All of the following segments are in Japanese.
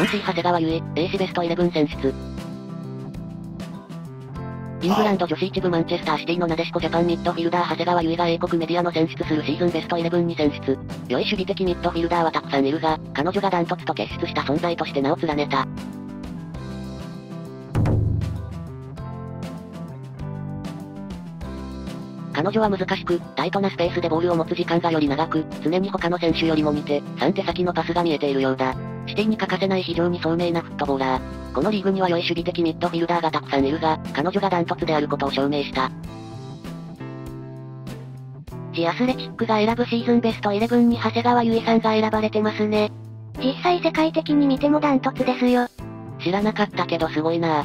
マンシー長谷川優衣、A 市ベスト11選出。イングランド女子一部マンチェスターシティのなでしこジャパンミッドフィルダー長谷川優衣が英国メディアの選出するシーズンベスト11に選出。良い守備的ミッドフィルダーはたくさんいるが、彼女がダントツと結出した存在として名を連ねた。彼女は難しく、タイトなスペースでボールを持つ時間がより長く、常に他の選手よりも見て、3手先のパスが見えているようだ。シティに欠かせない非常に聡明なフットボーラー。このリーグには良い守備的ミッドフィルダーがたくさんいるが、彼女がダントツであることを証明した。ジアスレチックが選ぶシーズンベスト11に長谷川優衣さんが選ばれてますね。実際世界的に見てもダントツですよ。知らなかったけどすごいな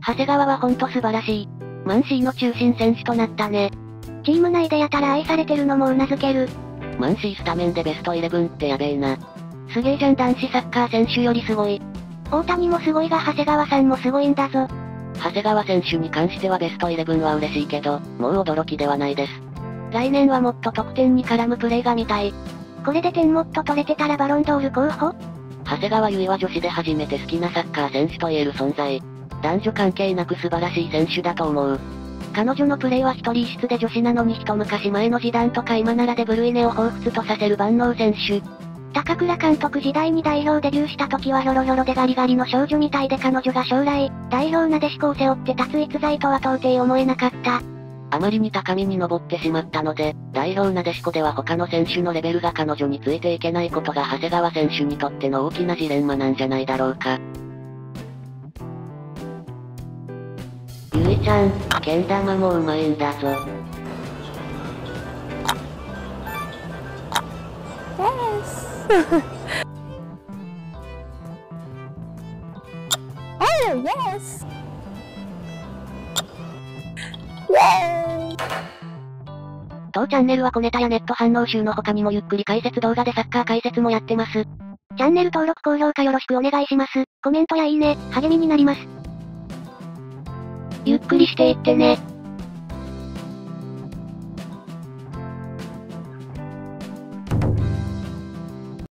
長谷川はほんと素晴らしい。マンシーの中心選手となったね。チーム内でやたら愛されてるのも頷ける。マンシースタメンでベスト11ってやべえな。すげえじゃん男子サッカー選手よりすごい。大谷もすごいが長谷川さんもすごいんだぞ。長谷川選手に関してはベスト11は嬉しいけど、もう驚きではないです。来年はもっと得点に絡むプレーが見たい。これで点もっと取れてたらバロンドール候補？長谷川優衣は女子で初めて好きなサッカー選手と言える存在。男女関係なく素晴らしい選手だと思う。彼女のプレーは一人一室で女子なのに一昔前の時代とか今ならでブルイネを彷彿とさせる万能選手。高倉監督時代に代表デビューした時はヒョロヒョロでガリガリの少女みたいで彼女が将来、代表なでしこを背負って立つ逸材とは到底思えなかった。あまりに高みに登ってしまったので、代表なでしこでは他の選手のレベルが彼女についていけないことが長谷川選手にとっての大きなジレンマなんじゃないだろうか。ゆいちゃん、けん玉もうまいんだぞ。Oh, yes. 当チャンネルは小ネタやネット反応集の他にもゆっくり解説動画でサッカー解説もやってます。チャンネル登録高評価よろしくお願いします。コメントやいいね、励みになります。ゆっくりしていってね。